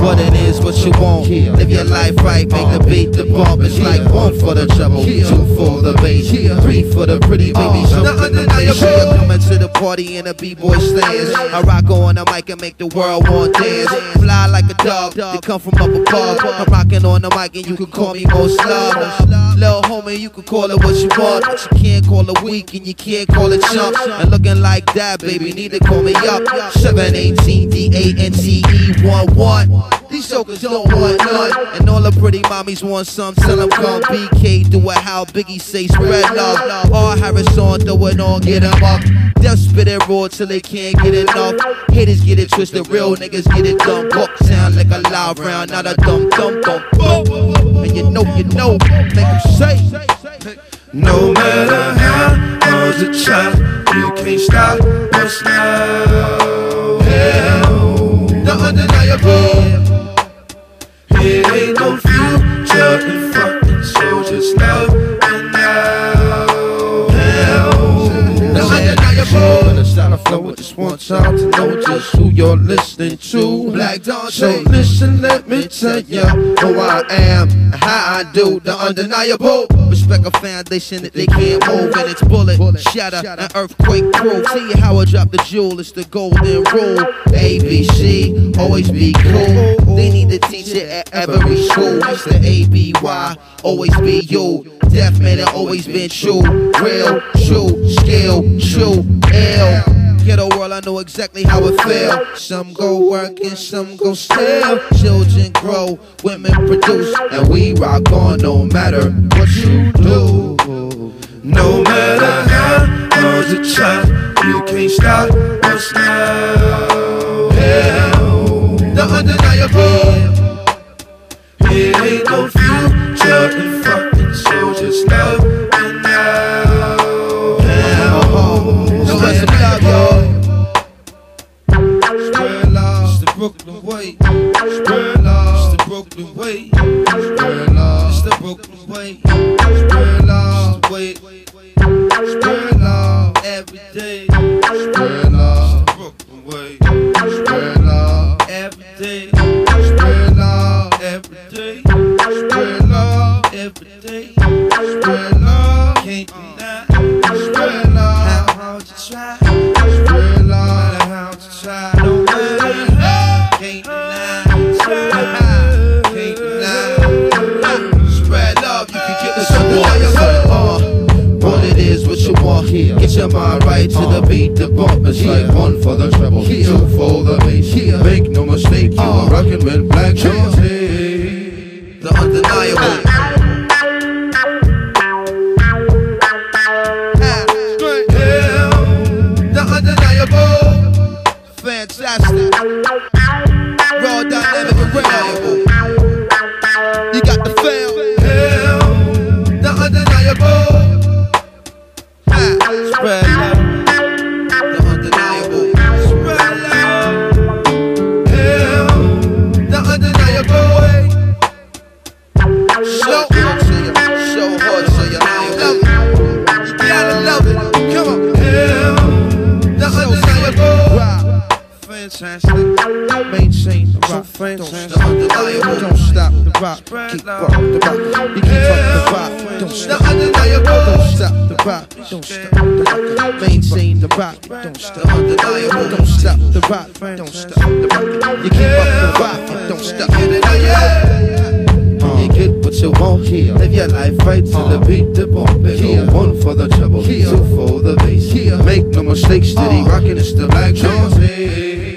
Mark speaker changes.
Speaker 1: What it is, you want. Live your life right, make the beat the bump. It's like one for the treble, two for the bass, three for the pretty baby. Something to make sure coming to the party in a b-boy stance. I rock on the mic and make the world want dance. Fly like a dog, they come from up above. I'm rocking on the mic and you can call me most love. Little homie, you can call it what you want, but you can't call it weak and you can't call it chump. And looking like that, baby, need to call me up. 718 D-A-N-T-E 1 1 These jokers don't want none. And all the pretty mommies want some. Tell them come BK, do it how Biggie say spread love. All Harris on, throw it on, get 'em up. They'll spit it raw till they can't get enough. Haters get it twisted, real niggas get it done. Walk sound like a loud round, not a dumb dumb dumb. And you know, you know, make them say.
Speaker 2: No matter how hard you try, you can't stop us now.
Speaker 1: A flow with this one time to know just who you're listening to. Black Dante. So listen, let me tell ya who I am and how I do the undeniable. Respect a foundation that they can't move, and it's bullet, shatter, and earthquake proof. See how I drop the jewel, it's the golden rule. ABC, always be cool. They need to teach it at every school. It's the ABY, always be you. Deaf man, it always been true. Real, true, skill, true, ill. Ghetto world, I know exactly how it feel. Some go work and some go steal. Children grow, women produce, and we rock on no matter what you do.
Speaker 2: no matter how hard you try, you can't stop us now.
Speaker 1: The undeniable. Brooklyn way. Spread love. It's the Brooklyn way. Spread love. Way. Love. Every day. Spread love. It's the Brooklyn way. Love. Every day. Spread love. Every day. Spread love. Every day. Spread love. Want. Get your mind right to the beat, the bump. It's like one for the treble, two for the bass. Make no mistake, you are uh. rocking with Black. The undeniable. The undeniable. Fantastic. Raw dynamic Fantastic. Maintain the rock. Fantastic. The undeniable. Don't stop the rock. Keep rock the rock. You keep up the rock. Don't stop. The undeniable. Don't stop the rock. Don't stop the rock. Maintain the rock. Don't stop. The undeniable. Don't stop the rock. Don't stop the rock. You keep up the rock. Don't stop. You get what you want here. Live your life right to the beat, the bump. Here, one for the treble, two for the bass. Make no mistakes, steady rocking, it's the Black Jonesy.